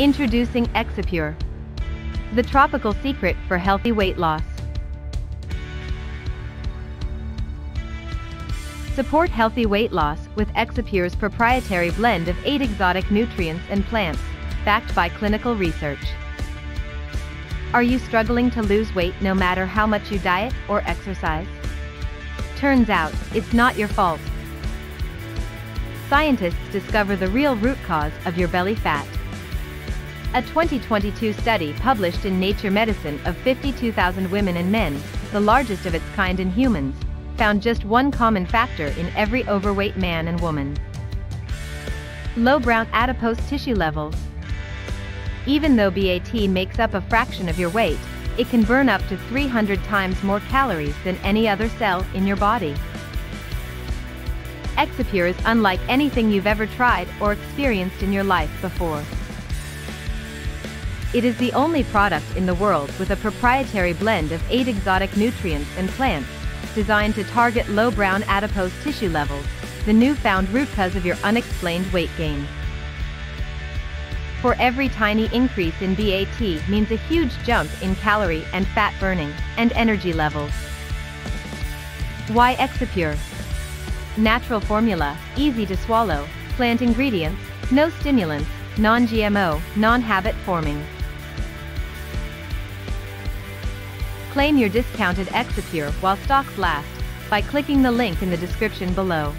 Introducing Exipure. The tropical secret for healthy weight loss. Support healthy weight loss with Exipure's proprietary blend of 8 exotic nutrients and plants, backed by clinical research. Are you struggling to lose weight no matter how much you diet or exercise? Turns out, it's not your fault. Scientists discover the real root cause of your belly fat. A 2022 study published in Nature Medicine of 52,000 women and men, the largest of its kind in humans, found just one common factor in every overweight man and woman. Low brown adipose tissue levels. Even though BAT makes up a fraction of your weight, it can burn up to 300 times more calories than any other cell in your body. Exipure is unlike anything you've ever tried or experienced in your life before. It is the only product in the world with a proprietary blend of 8 exotic nutrients and plants, designed to target low brown adipose tissue levels, the newfound root cause of your unexplained weight gain. For every tiny increase in BAT means a huge jump in calorie and fat burning, and energy levels. Why Exipure? Natural formula, easy to swallow, plant ingredients, no stimulants, non-GMO, non-habit forming. Claim your discounted Exipure while stocks last by clicking the link in the description below.